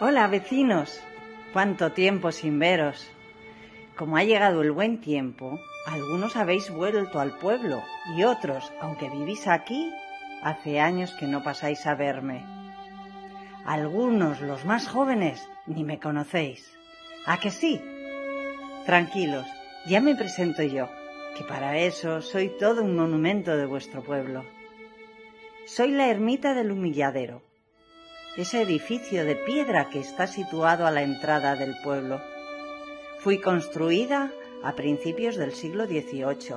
Hola vecinos, cuánto tiempo sin veros. Como ha llegado el buen tiempo, algunos habéis vuelto al pueblo y otros, aunque vivís aquí, hace años que no pasáis a verme. Algunos, los más jóvenes, ni me conocéis. ¿A que sí? Tranquilos, ya me presento yo, que para eso soy todo un monumento de vuestro pueblo. Soy la ermita del humilladero, ese edificio de piedra que está situado a la entrada del pueblo. Fui construida a principios del siglo XVIII,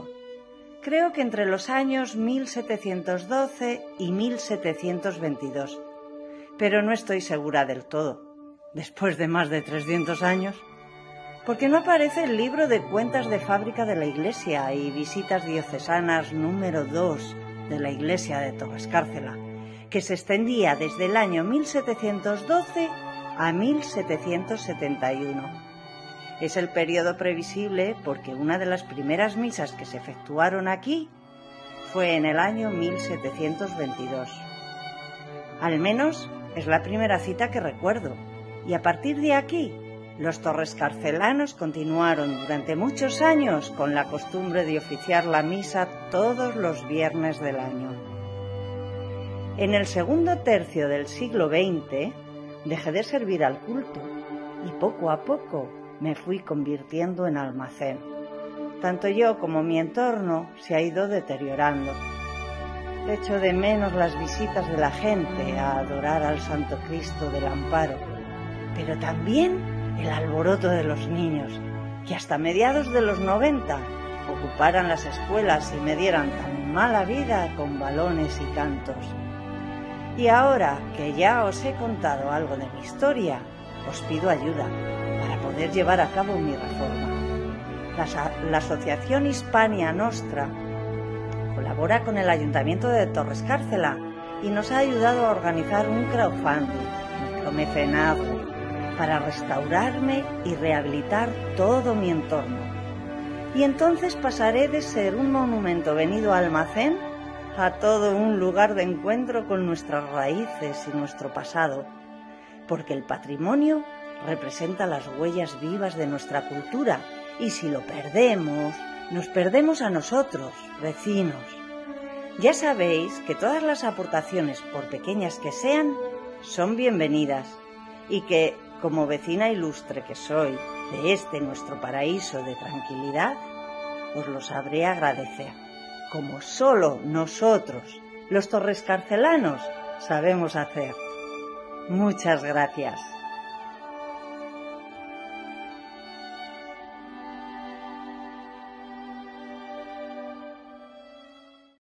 creo que entre los años 1712 y 1722, pero no estoy segura del todo, después de más de 300 años, porque no aparece el libro de cuentas de fábrica de la Iglesia y visitas diocesanas número 2 de la Iglesia de Torrescárcela, que se extendía desde el año 1712 a 1771. Es el periodo previsible porque una de las primeras misas que se efectuaron aquí fue en el año 1722. Al menos es la primera cita que recuerdo, y a partir de aquí los torrescarcelanos continuaron durante muchos años con la costumbre de oficiar la misa todos los viernes del año. En el segundo tercio del siglo XX dejé de servir al culto y poco a poco me fui convirtiendo en almacén. Tanto yo como mi entorno se ha ido deteriorando. Echo de menos las visitas de la gente a adorar al Santo Cristo del Amparo, pero también el alboroto de los niños, que hasta mediados de los 90 ocuparan las escuelas y me dieran tan mala vida con balones y cantos. Y ahora que ya os he contado algo de mi historia, os pido ayuda para poder llevar a cabo mi reforma. La, Asociación Hispania Nostra colabora con el Ayuntamiento de Torres Cárcela y nos ha ayudado a organizar un crowdfunding, mecenazgo, para restaurarme y rehabilitar todo mi entorno. Y entonces pasaré de ser un monumento venido a almacén a todo un lugar de encuentro con nuestras raíces y nuestro pasado, porque el patrimonio representa las huellas vivas de nuestra cultura y si lo perdemos, nos perdemos a nosotros, vecinos. Ya sabéis que todas las aportaciones, por pequeñas que sean, son bienvenidas y que, como vecina ilustre que soy de este nuestro paraíso de tranquilidad, os lo sabré agradecer, como solo nosotros, los torrescarcelanos, sabemos hacer. Muchas gracias.